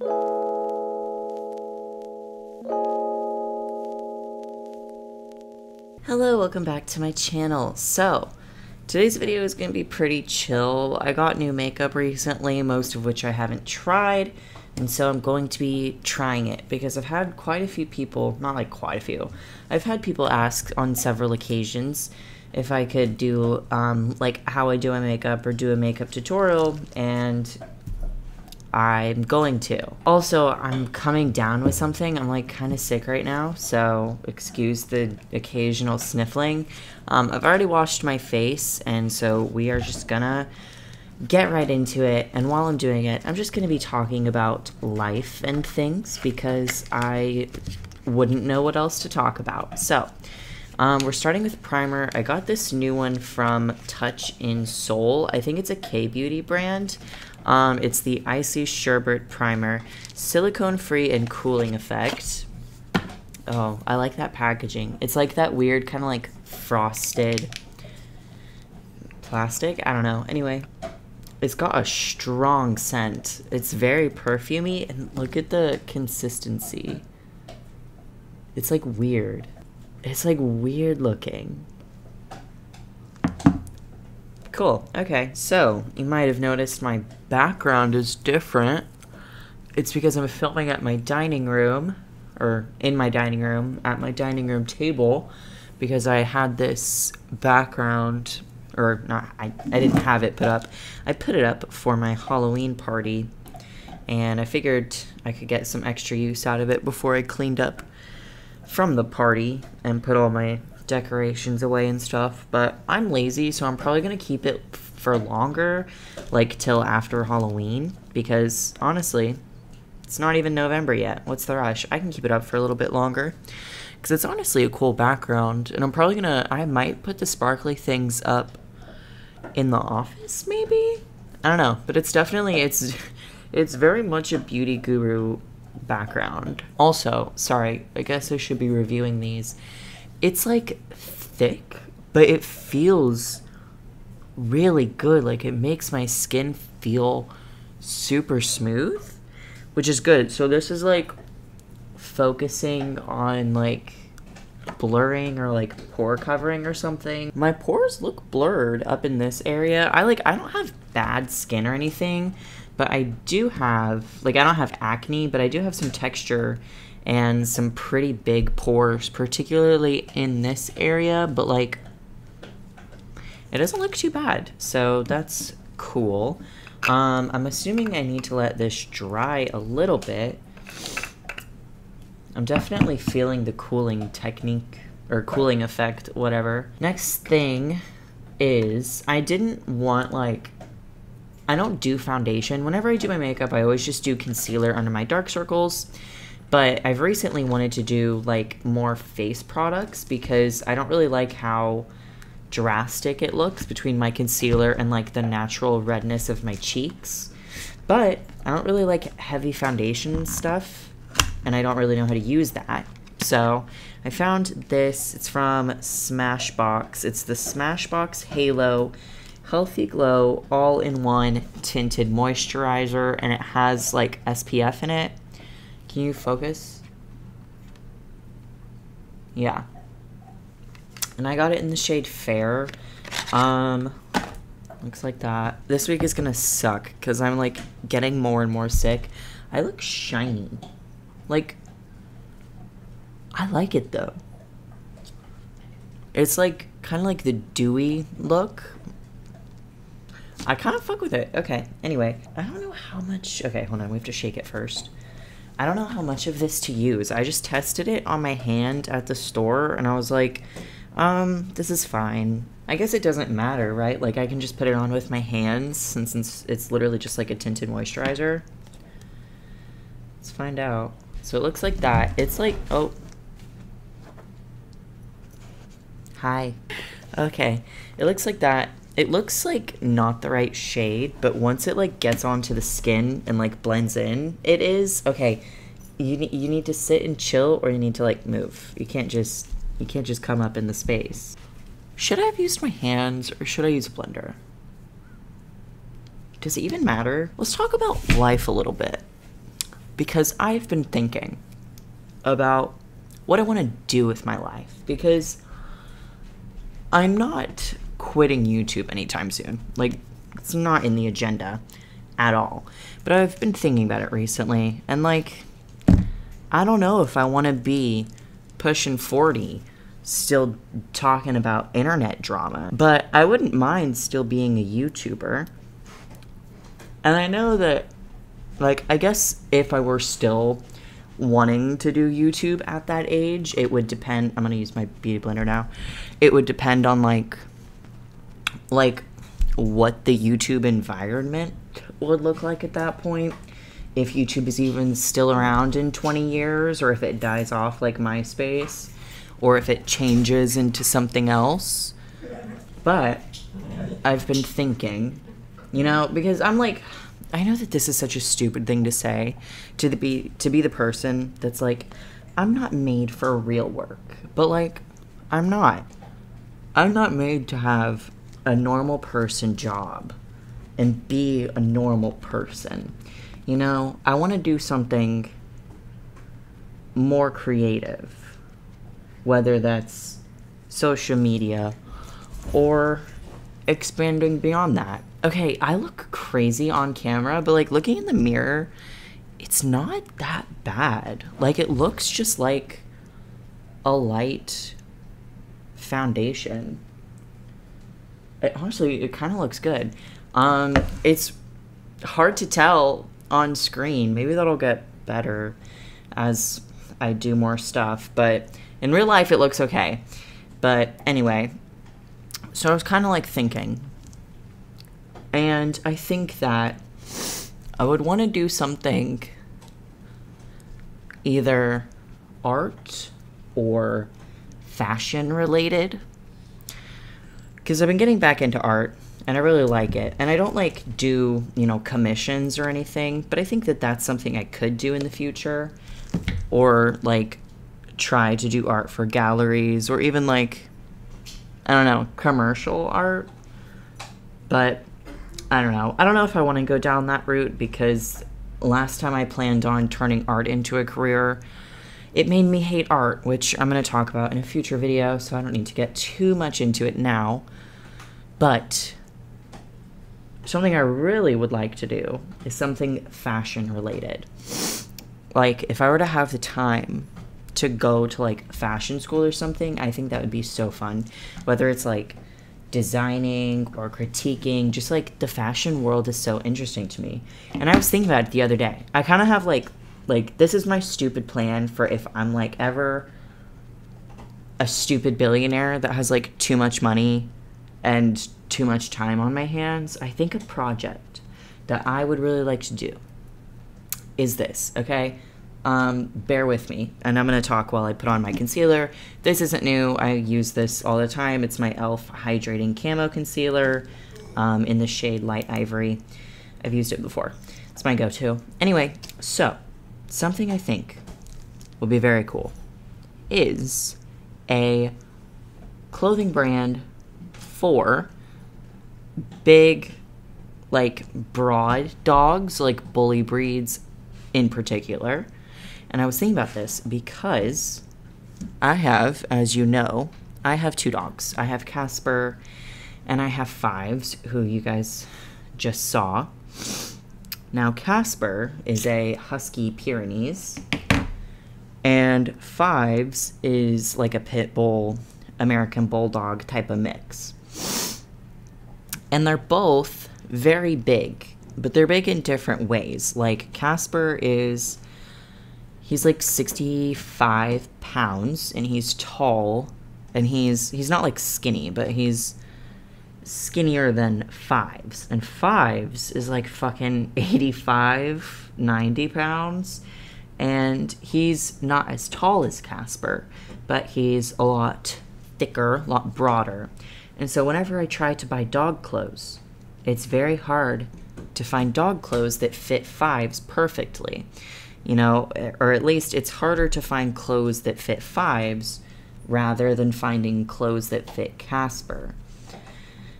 Hello, welcome back to my channel. So, today's video is going to be pretty chill. I got new makeup recently, most of which I haven't tried, and so I'm going to be trying it because I've had quite a few people, not like quite a few, I've had people ask on several occasions if I could do um, like how I do my makeup or do a makeup tutorial, and I'm going to. Also, I'm coming down with something. I'm like kind of sick right now, so excuse the occasional sniffling. Um, I've already washed my face, and so we are just gonna get right into it. And while I'm doing it, I'm just gonna be talking about life and things because I wouldn't know what else to talk about. So, um, we're starting with primer. I got this new one from Touch in Sol. I think it's a K Beauty brand. Um, it's the Icy Sherbet Primer, silicone free and cooling effect. Oh, I like that packaging. It's like that weird kind of like frosted plastic. I don't know. Anyway, it's got a strong scent. It's very perfumey, and look at the consistency. It's like weird. It's like weird looking. Cool. Okay. So, you might have noticed my background is different. It's because I'm filming at my dining room, or in my dining room, at my dining room table, because I had this background, or not, I, I didn't have it put up. I put it up for my Halloween party, and I figured I could get some extra use out of it before I cleaned up from the party and put all my decorations away and stuff, but I'm lazy, so I'm probably gonna keep it for longer, like till after Halloween, because honestly, it's not even November yet. What's the rush? I can keep it up for a little bit longer. Because it's honestly a cool background, and I'm probably gonna, I might put the sparkly things up in the office, maybe? I don't know, but it's definitely, it's, it's very much a beauty guru background. Also, sorry, I guess I should be reviewing these it's like thick, but it feels really good. Like it makes my skin feel super smooth, which is good. So this is like focusing on like blurring or like pore covering or something. My pores look blurred up in this area. I like I don't have bad skin or anything, but I do have like I don't have acne, but I do have some texture and some pretty big pores, particularly in this area, but like it doesn't look too bad. So that's cool. Um, I'm assuming I need to let this dry a little bit. I'm definitely feeling the cooling technique or cooling effect, whatever. Next thing is I didn't want like I don't do foundation. Whenever I do my makeup, I always just do concealer under my dark circles but I've recently wanted to do like more face products because I don't really like how drastic it looks between my concealer and like the natural redness of my cheeks. But I don't really like heavy foundation stuff and I don't really know how to use that. So I found this. It's from Smashbox. It's the Smashbox Halo Healthy Glow All-in-One Tinted Moisturizer and it has like SPF in it. Can you focus? Yeah. And I got it in the shade Fair. Um, looks like that. This week is gonna suck because I'm like getting more and more sick. I look shiny. Like, I like it though. It's like kind of like the dewy look. I kind of fuck with it. Okay, anyway, I don't know how much. Okay, hold on, we have to shake it first. I don't know how much of this to use. I just tested it on my hand at the store and I was like, um, this is fine. I guess it doesn't matter, right? Like I can just put it on with my hands since it's, it's literally just like a tinted moisturizer. Let's find out. So it looks like that. It's like, oh. Hi. Okay. It looks like that. It looks like not the right shade, but once it like gets onto the skin and like blends in, it is okay. You need you need to sit and chill, or you need to like move. You can't just you can't just come up in the space. Should I have used my hands or should I use a blender? Does it even matter? Let's talk about life a little bit. because I've been thinking about what I want to do with my life because I'm not quitting YouTube anytime soon. Like, it's not in the agenda at all. But I've been thinking about it recently, and like, I don't know if I want to be pushing 40 still talking about internet drama, but I wouldn't mind still being a YouTuber. And I know that, like, I guess if I were still wanting to do YouTube at that age, it would depend. I'm gonna use my beauty blender now. It would depend on like, like, what the YouTube environment would look like at that point. If YouTube is even still around in 20 years, or if it dies off like MySpace, or if it changes into something else. But I've been thinking, you know, because I'm like, I know that this is such a stupid thing to say to the be to be the person that's like, I'm not made for real work, but like, I'm not. I'm not made to have a normal person job and be a normal person. You know, I want to do something more creative, whether that's social media or expanding beyond that. Okay, I look crazy on camera, but like looking in the mirror, it's not that bad. Like it looks just like a light foundation. It, honestly, it kind of looks good. Um, it's hard to tell on screen. Maybe that'll get better as I do more stuff, but in real life, it looks okay. But anyway, so I was kind of like thinking, and I think that I would want to do something either art or fashion related. Because I've been getting back into art and I really like it. And I don't like do, you know, commissions or anything, but I think that that's something I could do in the future. Or like try to do art for galleries or even like, I don't know, commercial art. But I don't know. I don't know if I want to go down that route because last time I planned on turning art into a career, it made me hate art, which I'm going to talk about in a future video, so I don't need to get too much into it now. But something I really would like to do is something fashion related. Like, if I were to have the time to go to like fashion school or something, I think that would be so fun. Whether it's like designing or critiquing, just like the fashion world is so interesting to me. And I was thinking about it the other day. I kind of have like like this is my stupid plan for if I'm like ever a stupid billionaire that has like too much money and too much time on my hands. I think a project that I would really like to do is this, okay? Um, bear with me, and I'm gonna talk while I put on my concealer. This isn't new, I use this all the time. It's my e.l.f. Hydrating Camo Concealer um, in the shade Light Ivory. I've used it before. It's my go to. Anyway, so something I think will be very cool is a clothing brand for big, like broad dogs, like bully breeds in particular. And I was thinking about this because I have, as you know, I have two dogs. I have Casper and I have Fives, who you guys just saw. Now, Casper is a Husky Pyrenees, and Fives is like a pit bull, American Bulldog type of mix. And they're both very big, but they're big in different ways. Like, Casper is. He's like 65 pounds and he's tall and he's he's not like skinny, but he's skinnier than fives. And fives is like fucking 85, 90 pounds. And he's not as tall as Casper, but he's a lot thicker, a lot broader. And so whenever I try to buy dog clothes, it's very hard to find dog clothes that fit fives perfectly. You know, or at least it's harder to find clothes that fit fives rather than finding clothes that fit Casper.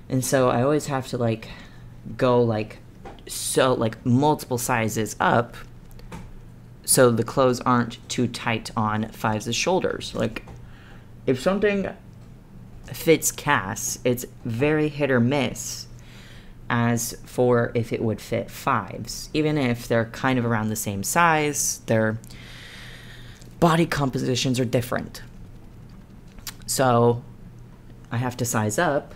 And so I always have to like go like so like multiple sizes up so the clothes aren't too tight on Fives' shoulders. Like, if something fits Cass, it's very hit or miss as for if it would fit Fives. Even if they're kind of around the same size, their body compositions are different. So I have to size up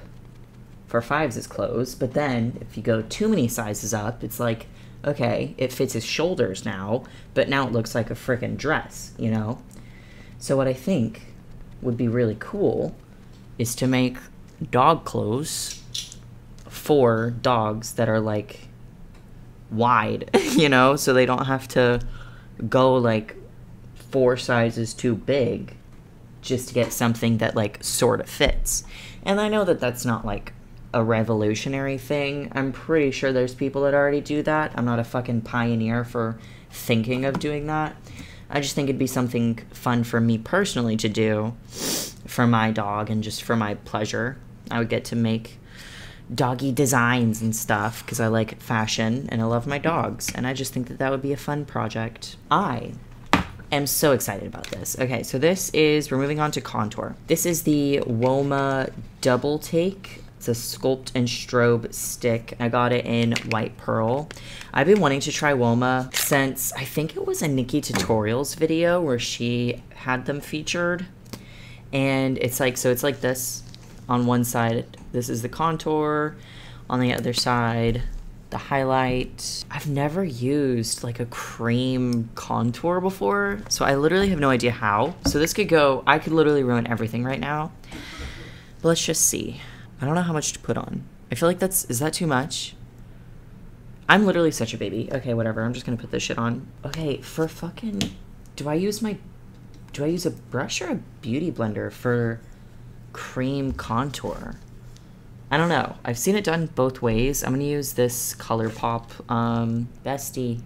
for fives is clothes, but then if you go too many sizes up, it's like, okay, it fits his shoulders now, but now it looks like a freaking dress, you know? So what I think would be really cool is to make dog clothes for dogs that are like wide, you know, so they don't have to go like four sizes too big just to get something that like sort of fits. And I know that that's not like a revolutionary thing. I'm pretty sure there's people that already do that. I'm not a fucking pioneer for thinking of doing that. I just think it'd be something fun for me personally to do for my dog and just for my pleasure. I would get to make doggy designs and stuff because I like fashion and I love my dogs. And I just think that that would be a fun project. I am so excited about this. Okay, so this is, we're moving on to contour. This is the Woma Double Take. It's a Sculpt and Strobe stick. I got it in white pearl. I've been wanting to try Woma since I think it was a NikkieTutorials video where she had them featured. And it's like, so it's like this on one side. This is the contour. On the other side, the highlight. I've never used like a cream contour before, so I literally have no idea how. So this could go, I could literally ruin everything right now. But let's just see. I don't know how much to put on. I feel like that's, is that too much? I'm literally such a baby. Okay, whatever. I'm just gonna put this shit on. Okay, for fucking, do I use my, do I use a brush or a beauty blender for cream contour? I don't know. I've seen it done both ways. I'm gonna use this ColourPop, um, Bestie.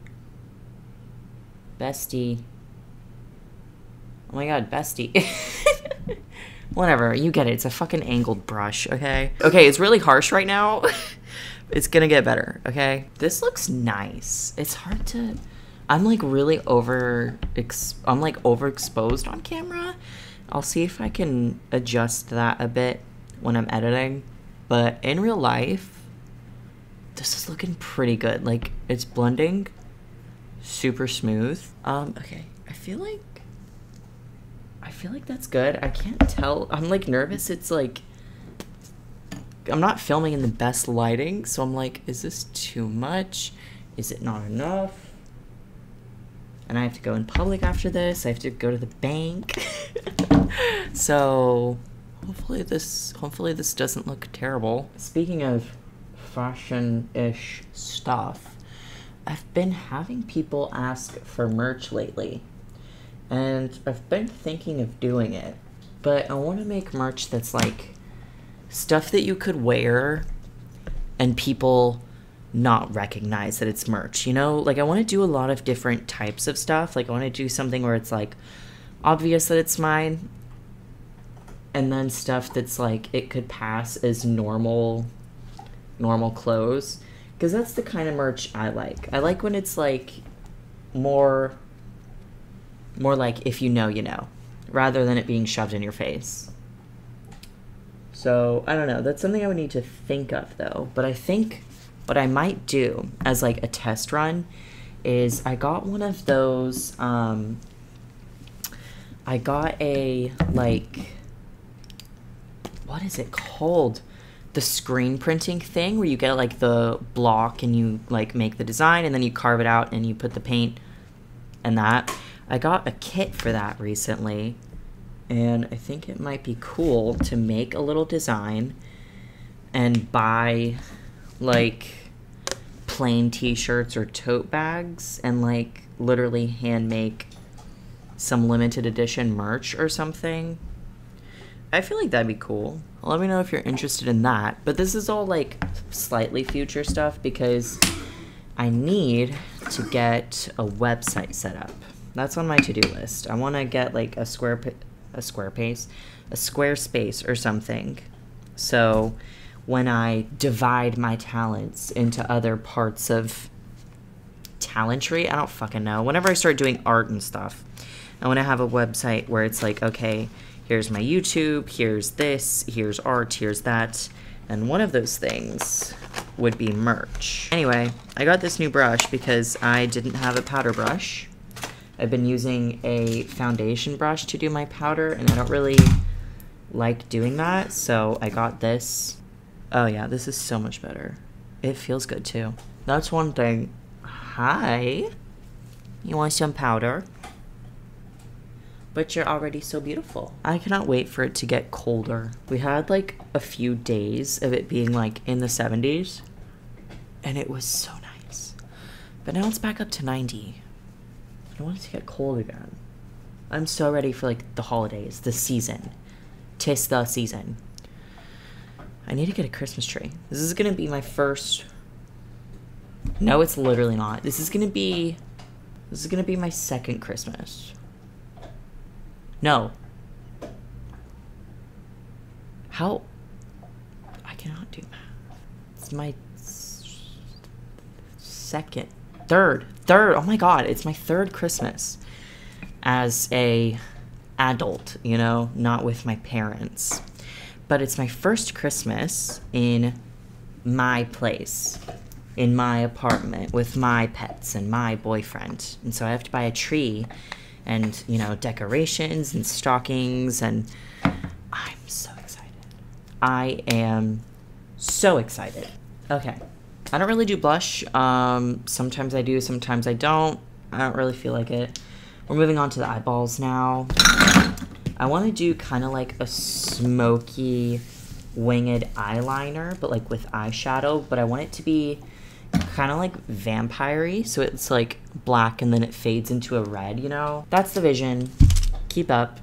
Bestie. Oh my god, Bestie. Whatever, you get it. It's a fucking angled brush, okay? Okay, it's really harsh right now. it's gonna get better, okay? This looks nice. It's hard to... I'm like really over... I'm like overexposed on camera. I'll see if I can adjust that a bit when I'm editing. But in real life, this is looking pretty good. Like, it's blending super smooth. Um, okay, I feel like I feel like that's good. I can't tell. I'm like nervous. It's like I'm not filming in the best lighting, so I'm like, is this too much? Is it not enough? And I have to go in public after this. I have to go to the bank. so hopefully this hopefully this doesn't look terrible. Speaking of fashion-ish stuff, I've been having people ask for merch lately and I've been thinking of doing it, but I want to make merch that's like stuff that you could wear and people not recognize that it's merch. You know, like I want to do a lot of different types of stuff. Like I want to do something where it's like obvious that it's mine and then stuff that's like it could pass as normal normal clothes because that's the kind of merch I like. I like when it's like more more like if you know, you know, rather than it being shoved in your face. So, I don't know. That's something I would need to think of though. But I think what I might do as like a test run is I got one of those um I got a like what is it called? The screen printing thing where you get like the block and you like make the design and then you carve it out and you put the paint and that. I got a kit for that recently, and I think it might be cool to make a little design and buy like plain t-shirts or tote bags and like literally hand make some limited edition merch or something. I feel like that'd be cool. Let me know if you're interested in that. But this is all like slightly future stuff because I need to get a website set up. That's on my to-do list. I want to get like a square a square pace, a Squarespace or something. So when I divide my talents into other parts of Talentry. I don't fucking know. Whenever I start doing art and stuff, I want to have a website where it's like, okay, here's my YouTube, here's this, here's art, here's that. And one of those things would be merch. Anyway, I got this new brush because I didn't have a powder brush. I've been using a foundation brush to do my powder, and I don't really like doing that, so I got this. Oh yeah, this is so much better. It feels good too. That's one thing. Hi. You want some powder? But you're already so beautiful. I cannot wait for it to get colder. We had like a few days of it being like in the 70s, and it was so nice. But now it's back up to 90. I want it to get cold again. I'm so ready for like the holidays, the season. Tis the season. I need to get a Christmas tree. This is gonna be my first. No, it's literally not. This is gonna be. This is gonna be my second Christmas. No. How? I cannot do math. It's my second, third, third. Oh my god, it's my third Christmas as a adult, you know, not with my parents. But it's my first Christmas in my place, in my apartment with my pets and my boyfriend. And so I have to buy a tree and, you know, decorations and stockings and I'm so excited. I am so excited. Okay. I don't really do blush. Um, sometimes I do, sometimes I don't. I don't really feel like it. We're moving on to the eyeballs now. I want to do kind of like a smoky winged eyeliner, but like with eyeshadow, but I want it to be kind of like vampire so it's like black and then it fades into a red, you know? That's the vision. Keep up.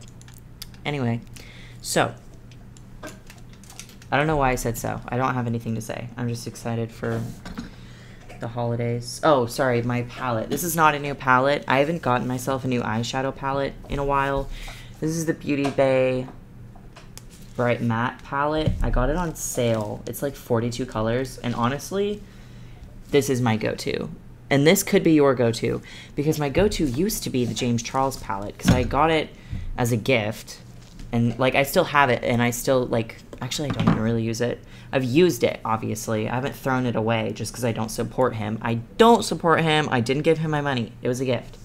Anyway, so I don't know why I said so. I don't have anything to say. I'm just excited for the holidays. Oh, sorry, my palette. This is not a new palette. I haven't gotten myself a new eyeshadow palette in a while. This is the Beauty Bay Bright Matte palette. I got it on sale. It's like 42 colors, and honestly, this is my go-to. And this could be your go-to, because my go-to used to be the James Charles palette, because I got it as a gift, and like I still have it, and I still like Actually, I don't even really use it. I've used it, obviously. I haven't thrown it away just because I don't support him. I don't support him. I didn't give him my money. It was a gift.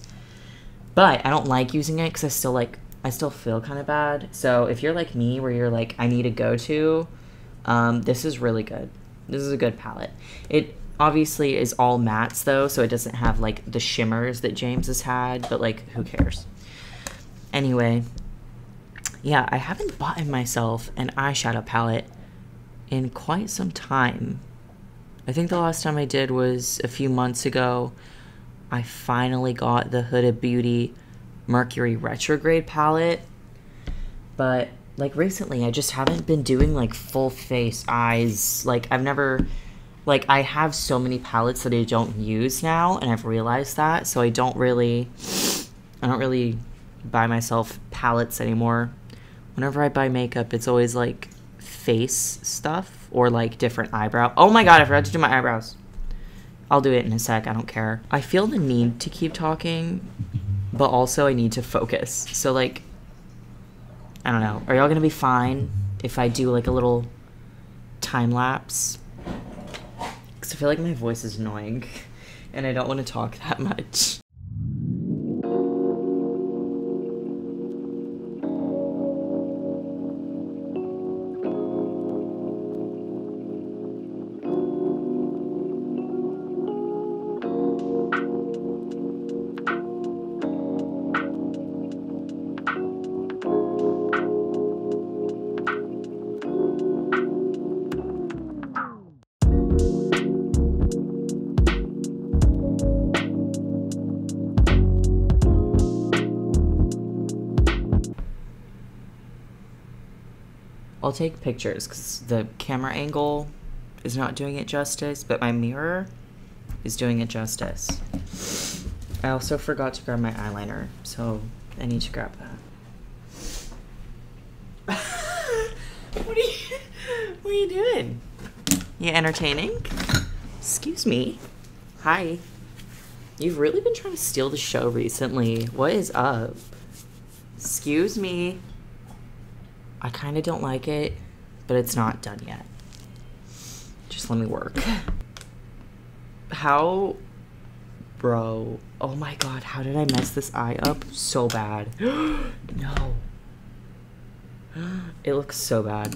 But I don't like using it because I still like I still feel kind of bad. So if you're like me, where you're like I need a go-to, um, this is really good. This is a good palette. It obviously is all mattes though, so it doesn't have like the shimmers that James has had. But like, who cares? Anyway, yeah, I haven't bought myself an eyeshadow palette in quite some time. I think the last time I did was a few months ago. I finally got the Huda Beauty Mercury Retrograde palette. But like recently, I just haven't been doing like full face eyes. Like I've never like I have so many palettes that I don't use now and I've realized that. So I don't really I don't really buy myself palettes anymore whenever I buy makeup, it's always like face stuff or like different eyebrow. Oh my god, I forgot to do my eyebrows. I'll do it in a sec. I don't care. I feel the need to keep talking, but also I need to focus. So like, I don't know. Are y'all gonna be fine if I do like a little time lapse? Because I feel like my voice is annoying, and I don't want to talk that much. Take pictures because the camera angle is not doing it justice, but my mirror is doing it justice. I also forgot to grab my eyeliner, so I need to grab that. what are you what are you doing? You entertaining? Excuse me. Hi. You've really been trying to steal the show recently. What is up? Excuse me. I kind of don't like it, but it's not done yet. Just let me work. How. Bro. Oh my god, how did I mess this eye up so bad? no. It looks so bad.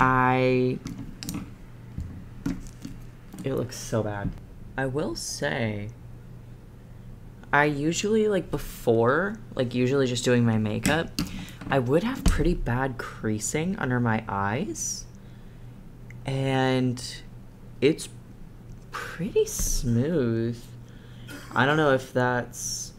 I. It looks so bad. I will say. I usually, like, before, like, usually just doing my makeup, I would have pretty bad creasing under my eyes. And it's pretty smooth. I don't know if that's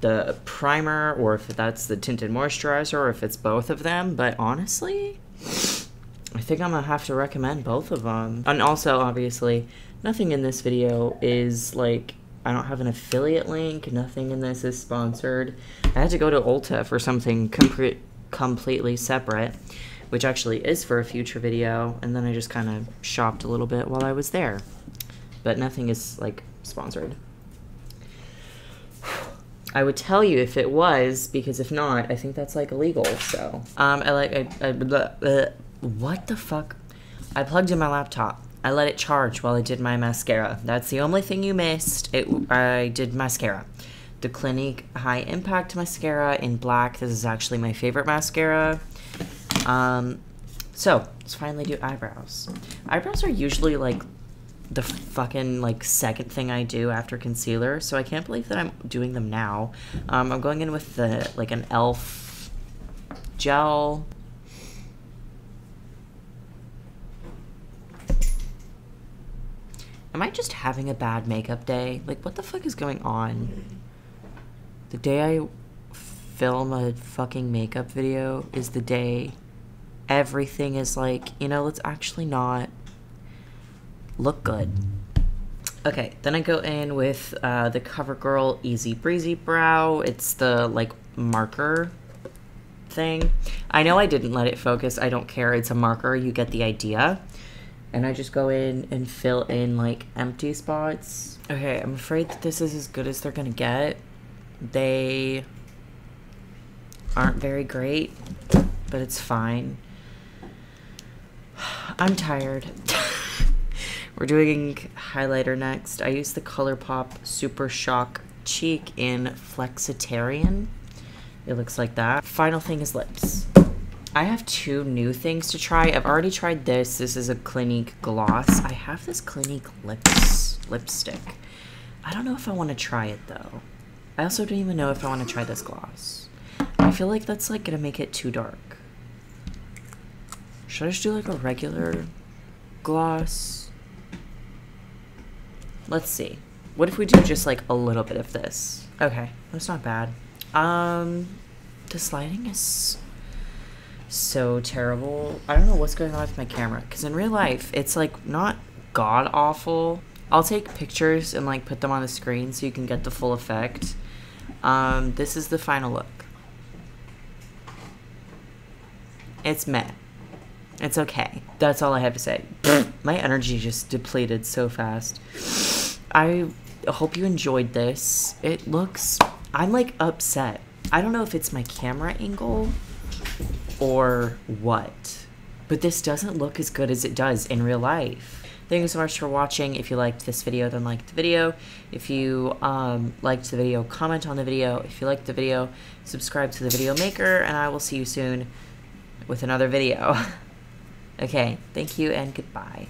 the primer or if that's the tinted moisturizer or if it's both of them, but honestly, I think I'm gonna have to recommend both of them. And also, obviously, nothing in this video is like I don't have an affiliate link. Nothing in this is sponsored. I had to go to Ulta for something com completely separate, which actually is for a future video. And then I just kind of shopped a little bit while I was there. But nothing is like sponsored. I would tell you if it was, because if not, I think that's like illegal. So, um, I like, I, I blah, what the fuck? I plugged in my laptop. I let it charge while I did my mascara. That's the only thing you missed. It, I did mascara. The Clinique High Impact Mascara in black. This is actually my favorite mascara. Um, so, let's finally do eyebrows. Eyebrows are usually like the fucking like second thing I do after concealer, so I can't believe that I'm doing them now. Um, I'm going in with the like an e.l.f. gel. Am I just having a bad makeup day? Like, what the fuck is going on? The day I film a fucking makeup video is the day everything is like, you know, let's actually not look good. Okay, then I go in with uh, the CoverGirl Easy Breezy Brow. It's the, like, marker thing. I know I didn't let it focus. I don't care. It's a marker. You get the idea and I just go in and fill in like empty spots. Okay, I'm afraid that this is as good as they're gonna get. They aren't very great, but it's fine. I'm tired. We're doing highlighter next. I use the ColourPop Super Shock Cheek in Flexitarian. It looks like that. Final thing is lips. I have two new things to try. I've already tried this. This is a Clinique gloss. I have this Clinique lips lipstick. I don't know if I want to try it though. I also don't even know if I want to try this gloss. I feel like that's like gonna make it too dark. Should I just do like a regular gloss? Let's see. What if we do just like a little bit of this? Okay, that's not bad. Um, the lighting is so terrible. I don't know what's going on with my camera because in real life it's like not god awful. I'll take pictures and like put them on the screen so you can get the full effect. Um, this is the final look. It's met. It's okay. That's all I have to say. my energy just depleted so fast. I hope you enjoyed this. It looks... I'm like upset. I don't know if it's my camera angle or what. But this doesn't look as good as it does in real life. Thank you so much for watching. If you liked this video, then like the video. If you um, liked the video, comment on the video. If you liked the video, subscribe to the video maker, and I will see you soon with another video. okay, thank you and goodbye.